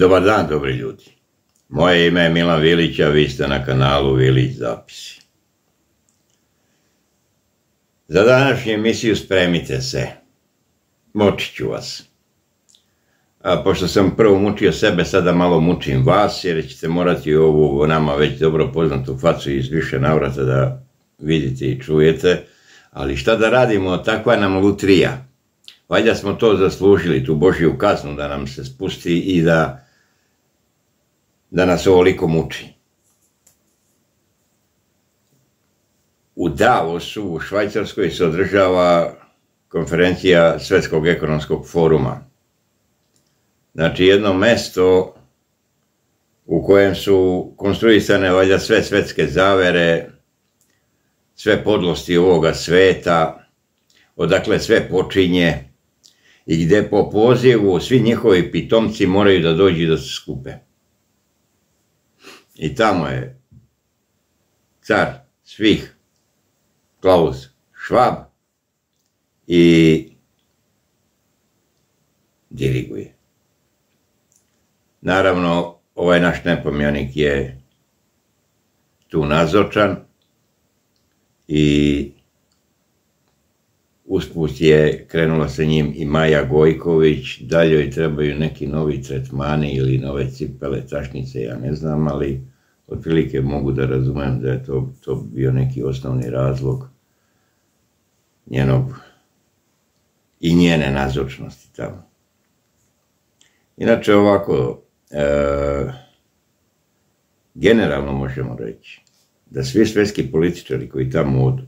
Dobar dan, dobri ljudi. Moje ime je Milan Vilić, a vi ste na kanalu Vilić Zapisi. Za današnju emisiju spremite se. Močit ću vas. A pošto sam prvo mučio sebe, sada malo mučim vas, jer ćete morati ovu nama već dobro poznatu facu iz više navrata da vidite i čujete. Ali šta da radimo, takva nam lutrija. Valjda smo to zaslužili, tu Božju kaznu da nam se spusti i da, da nas ovoliko muči. U Davosu, u Švajcarskoj, se održava konferencija Svetskog ekonomskog foruma. Znači jedno mesto u kojem su konstruisane valjda sve svetske zavere, sve podlosti ovoga sveta, odakle sve počinje, i gdje po pozivu svi njihovi pitomci moraju da dođu da se skupe. I tamo je car svih Klaus Schwab i diriguje. Naravno, ovaj naš nepomjanik je tu nazočan i Usput je krenula sa njim i Maja Gojković, dalje joj trebaju neki novi tretmani ili nove cipele, tašnice, ja ne znam, ali otprilike mogu da razumem da je to, to bio neki osnovni razlog njenog i njene nazočnosti tamo. Inače ovako, e, generalno možemo reći da svi svetski političari koji tamo odu,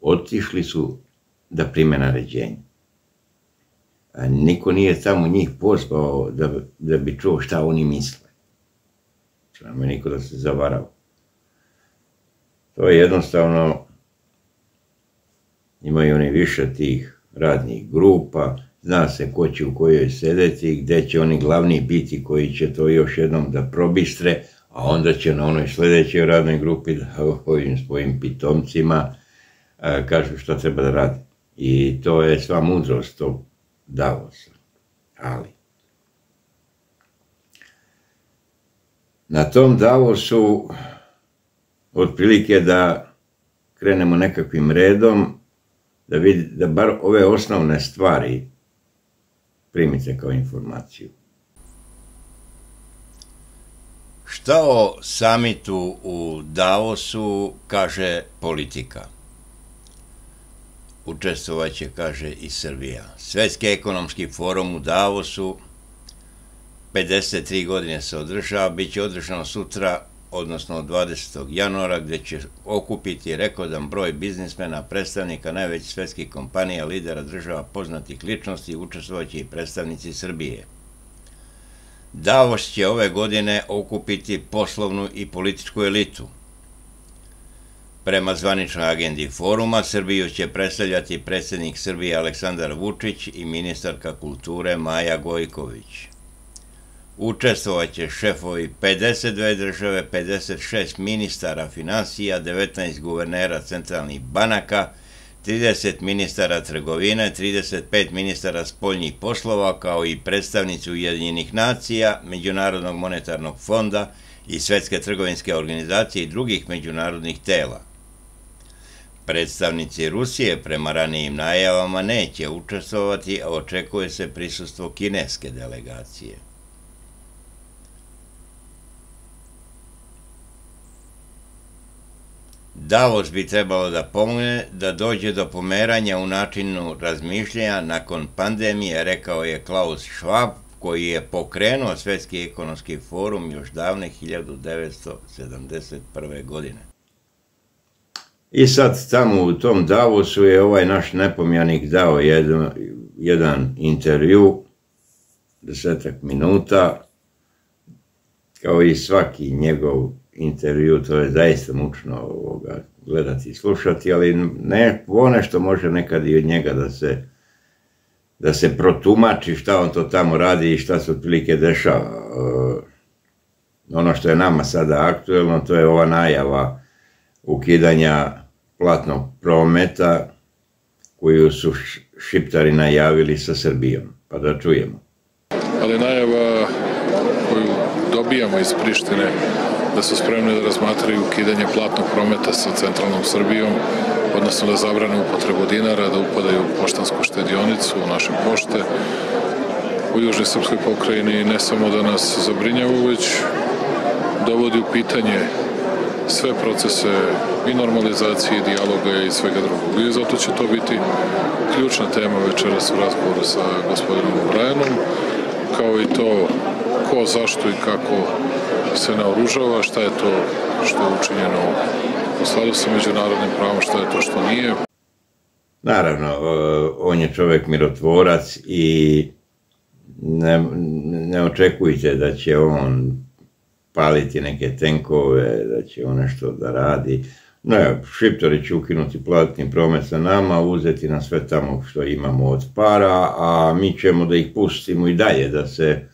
otišli su da prime naređenje. A niko nije tamo njih pozvao da, da bi čuo šta oni misle. Samo niko da se zavarao. To je jednostavno, imaju oni više tih radnih grupa, zna se ko će u kojoj sedeti, gdje će oni glavni biti koji će to još jednom da probistre, a onda će na onoj sljedećoj radnoj grupi da ovim svojim pitomcima kažu što treba da radi. I to je sva mudrost tog Davosa. Ali, na tom Davosu, otprilike da krenemo nekakvim redom, da, vidi, da bar ove osnovne stvari primite kao informaciju. Šta o samitu u Davosu kaže politika? učestvovaće, kaže, i Srbija. Svetski ekonomski forum u Davosu 53 godine se održava, bit će održano sutra, odnosno 20. januara, gdje će okupiti rekordan broj biznismena, predstavnika najvećih svetskih kompanija, lidera država, poznatih ličnosti, učestvovaće i predstavnici Srbije. Davos će ove godine okupiti poslovnu i političku elitu, Prema zvaničnoj agendi foruma, Srbiju će predstavljati predsjednik Srbije Aleksandar Vučić i ministarka kulture Maja Gojković. Učestvovat će šefovi 52 države, 56 ministara financija, 19 guvernera centralnih banaka, 30 ministara trgovine, 35 ministara spoljnih poslova, kao i predstavnici Ujedinjenih nacija, Međunarodnog monetarnog fonda i Svetske trgovinske organizacije i drugih međunarodnih tela. Predstavnici Rusije prema ranijim najavama neće učestvovati, a očekuje se prisustvo kineske delegacije. Davos bi trebalo da pomogne da dođe do pomeranja u načinu razmišljanja nakon pandemije, rekao je Klaus Schwab, koji je pokrenuo Svetski ekonomski forum još davne 1971. godine. I sad tamo u tom Davosu je ovaj naš nepomjanik dao jedan, jedan intervju, desetak minuta, kao i svaki njegov intervju, to je zaista mučno ovoga, gledati i slušati, ali ne, ponešto može nekad i od njega da se, da se protumači šta on to tamo radi i šta se otprilike dešava. Ono što je nama sada aktuelno, to je ova najava ukidanja platnog prometa koju su šiptari najavili sa Srbijom. Pa da čujemo. ali najava koju dobijamo iz Prištine da su spremni da razmatraju ukidanje platnog prometa sa centralnom Srbijom, odnosno da zabrane upotrebu dinara, da upadaju u poštansku štedionicu u naše pošte u Južnoj Srpskoj pokrajini ne samo da nas zabrinjava, već dovodi u pitanje sve procese i normalizacije, i dijaloga i svega drugog. I zato će to biti ključna tema večeras u razgovoru sa gospodinom O'Brienom, kao i to ko, zašto i kako se naoružava, šta je to što je učinjeno u skladu sa međunarodnim pravom, šta je to što nije. Naravno, on je čovek mirotvorac i ne, ne očekujte da će on paliti neke tenkove, da će on nešto da radi. Ne, Šiptori će ukinuti platni promet sa nama, uzeti na sve tamo što imamo od para, a mi ćemo da ih pustimo i dalje, da se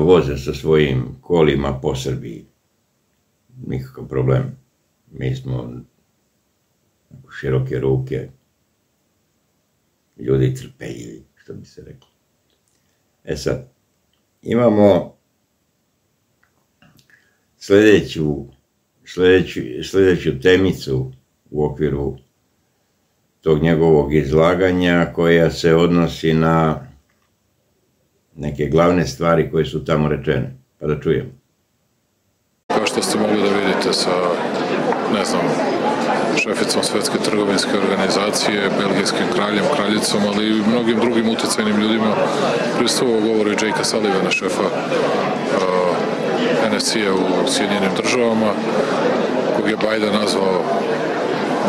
voze sa svojim kolima po Srbiji. Nikakav problem. Mi smo široke ruke, ljudi trpeljivi, što bi se reklo. E sad, imamo sledeću, sledeću, sledeću temicu u okviru tog njegovog izlaganja koja se odnosi na neke glavne stvari koje su tamo rečene. Pa da čujemo. Kao što ste mogli da vidite sa, ne znam, šeficom Svetske trgovinske organizacije, belgijskim kraljem, kraljicom, ali i mnogim drugim uticajnim ljudima. Pristupovao govori Jakea Sullivana, šefa uh, NSC-a u Sjedinjenim državama, kog je Biden nazvao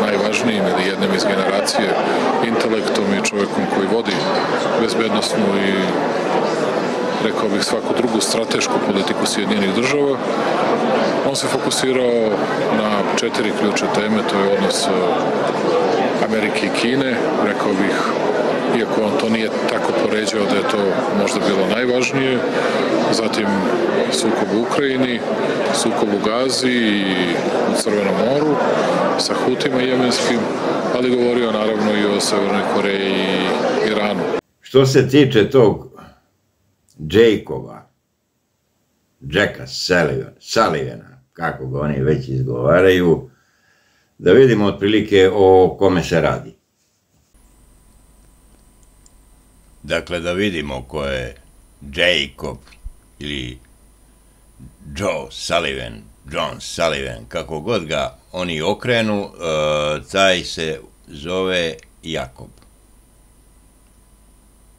najvažnijim ili jednim iz generacije intelektom i čovekom koji vodi bezbednostnu i rekao bih svaku drugu stratešku politiku Sjedinjenih država. On se fokusirao na četiri ključe teme, to je odnos e, Amerike i Kine, rekao bih iako on to nije tako poređao da je to možda bilo najvažnije, zatim sukob u Ukrajini, sukob u Gazi i u Crvenom moru sa Hutima jemenskim, ali govorio naravno i o Severnoj Koreji i Iranu. Što se tiče tog Jacoba, Jacka Sullivan, Sullivana, kako ga oni već izgovaraju, da vidimo otprilike o kome se radi. Dakle, da vidimo ko je Jacob ili Joe Sullivan, John Sullivan, kako god ga oni okrenu, uh, taj se zove Jakob.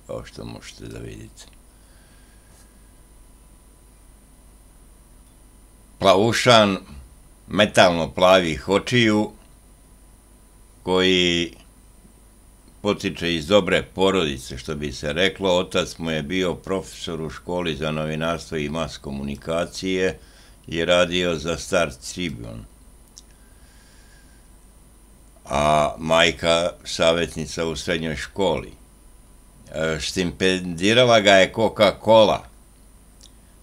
Kao što možete da vidite. Plavušan, metalno plavih očiju, koji potiče iz dobre porodice, što bi se reklo. Otac mu je bio profesor u školi za novinarstvo i mas komunikacije i radio za Star Tribune. A majka savjetnica u srednjoj školi. E, ga je Coca-Cola,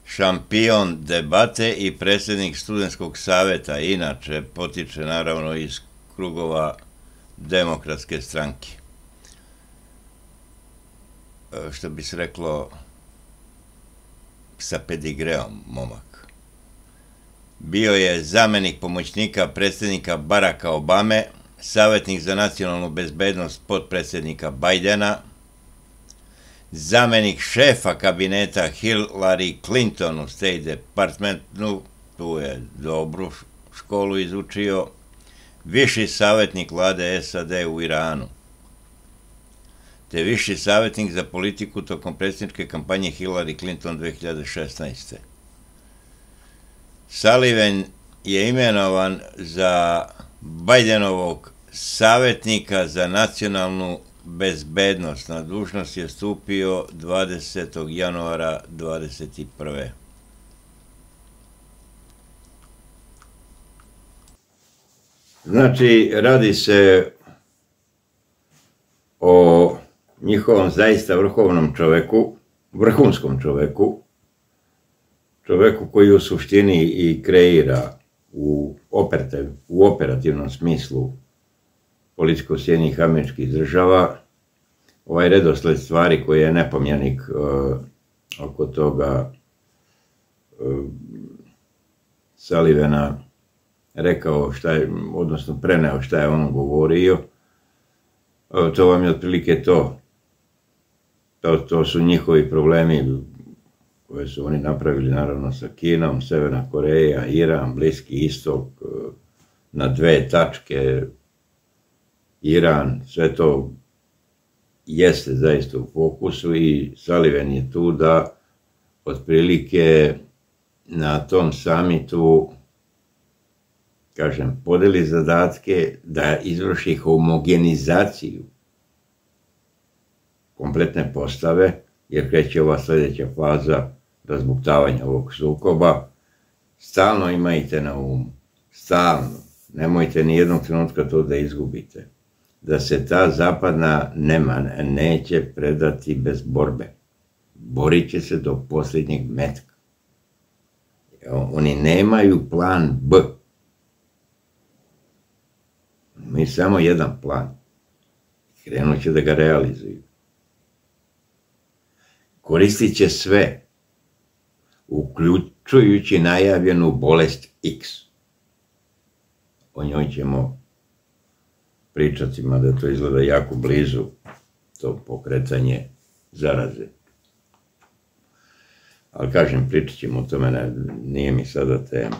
šampion debate i predsjednik studentskog saveta. Inače, potiče naravno iz krugova demokratske stranke. E, što bi se reklo, sa pedigreom momak. Bio je zamenik pomoćnika predsjednika Baracka Obame, savjetnik za nacionalnu bezbednost podpredsjednika Bajdena, zamenik šefa kabineta Hillary Clinton u State Departmentu, tu je dobru školu izučio, viši savjetnik vlade SAD u Iranu te viši savjetnik za politiku tokom predsjedničke kampanje Hillary Clinton 2016. Sullivan je imenovan za Bajdenovog savjetnika za nacionalnu bezbednost. Na dužnost je stupio 20. januara 2021. Znači, radi se o njihovom zaista vrhovnom čoveku, vrhunskom čoveku, čoveku koji u suštini i kreira u, operativ, u operativnom smislu politiku Sjednih američkih država, ovaj redosled stvari koji je nepomjanik uh, oko toga Salivena rekao šta je, odnosno preneo šta je on govorio, to vam je otprilike to. To, to su njihovi problemi koje su oni napravili naravno sa Kinom, Severna Koreja, Iran, Bliski istok, na dve tačke, Iran, sve to jeste zaista u fokusu i Sullivan je tu da otprilike na tom samitu kažem, podeli zadatke da izvrši homogenizaciju kompletne postave, jer kreće ova sljedeća faza razbuktavanja ovog sukoba, stalno imajte na umu, stalno, nemojte ni jednog trenutka to da izgubite, da se ta zapadna nema neće predati bez borbe. Borit će se do posljednjeg metka. Oni nemaju plan B. Mi samo jedan plan. Krenut će da ga realizuju. Koristit će sve, uključujući najavljenu bolest X. O njoj ćemo pričati, mada to izgleda jako blizu, to pokretanje zaraze. Ali kažem, pričat ćemo o tome, nije mi sada tema.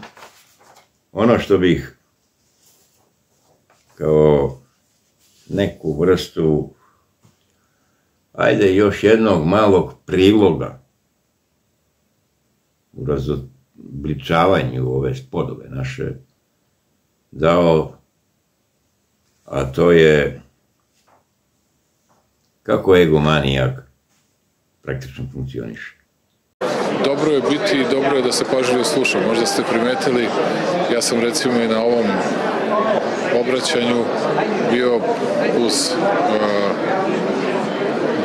Ono što bih kao neku vrstu, ajde još jednog malog priloga u razobličavanju ove spodove naše dao, a to je kako egomanijak praktično funkcioniše. Dobro je biti i dobro je da se pažljivo sluša. Možda ste primetili, ja sam recimo i na ovom obraćanju bio uz uh,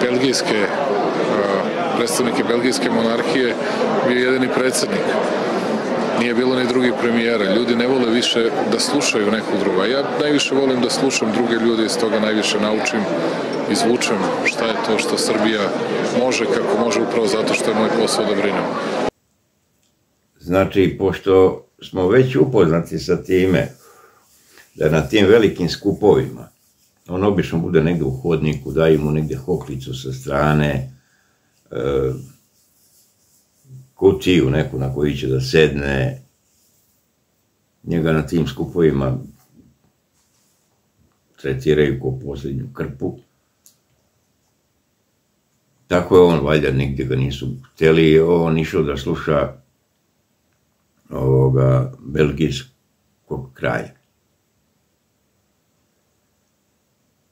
belgijske uh, predstavnike belgijske monarhije bio jedini predsjednik nije bilo ni drugih premijera. Ljudi ne vole više da slušaju nekog druga. Ja najviše volim da slušam druge ljude i s toga najviše naučim, izvučem šta je to što Srbija može, kako može upravo zato što je moj posao da brinem. Znači, pošto smo već upoznati sa time da na tim velikim skupovima, on obično bude negdje u hodniku, daju mu negdje hoklicu sa strane, e, kutiju neku na koji će da sedne, njega na tim skupovima tretiraju ko posljednju krpu. Tako je on, valjda, nigdje ga nisu htjeli, on išao da sluša ovoga belgijskog kraja.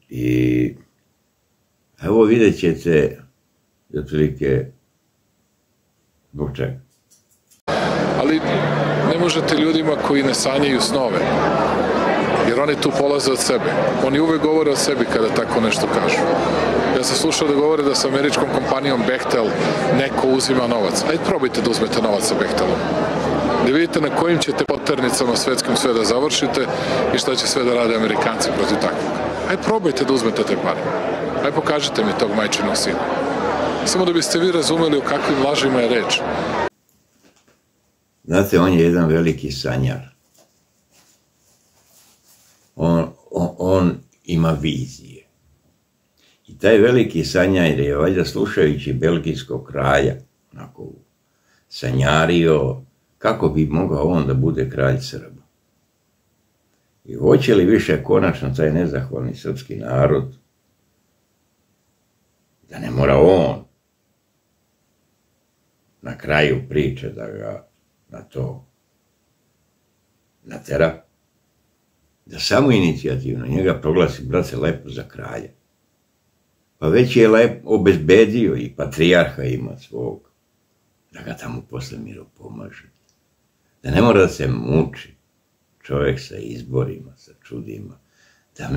I evo vidjet ćete otprilike zbog čega. Ali ne možete ljudima koji ne sanjaju snove, jer oni tu polaze od sebe. Oni uvek govore o sebi kada tako nešto kažu. Ja sam slušao da govore da sa američkom kompanijom Bechtel neko uzima novac. Ajde probajte da uzmete novac sa Bechtelom. Da vidite na kojim ćete poternicama svetskim sve da završite i šta će sve da rade Amerikanci protiv takvog. Ajde probajte da uzmete te pare. Ajde pokažite mi tog majčinog sina. Samo da biste vi razumeli o kakvim lažima je reč. Znate, on je jedan veliki sanjar. On, on, ima vizije. I taj veliki sanjar je valjda slušajući belgijskog kraja, onako, sanjario kako bi mogao on da bude kralj Srba. I hoće li više konačno taj nezahvalni srpski narod, da ne mora on na kraju priče da ga na to natera, da samo inicijativno njega proglasi, brate, lepo za kralja. Pa već je lep obezbedio i patrijarha ima svog, da ga tamo posle miro pomaže. Da ne mora da se muči čovjek sa izborima, sa čudima. Da,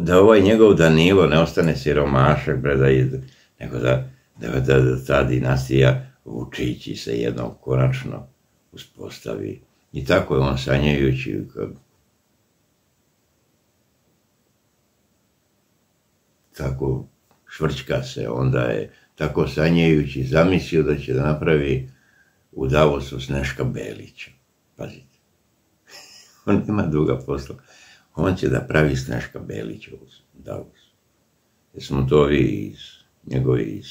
da, ovaj njegov Danilo ne ostane siromašak, bre, da, nego da, da, da ta dinastija Vučići se jednom konačno uspostavi. I tako je on sanjajući tako švrčka se, onda je tako sanjajući, zamislio da će da napravi u Davosu Sneška Belića. Pazite. On nema druga posla. On će da pravi Sneška Belića u Davosu. Jer to vi iz njegovi iz,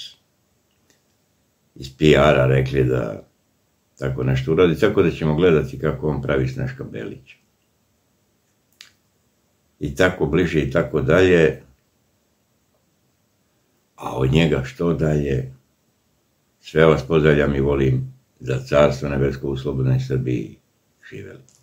iz PR-a rekli da tako nešto uradi, tako da ćemo gledati kako on pravi Sneška Belića. I tako bliže i tako dalje, a od njega što dalje, sve vas pozdravljam i volim za carstvo nebesko u slobodnoj Srbiji živeli.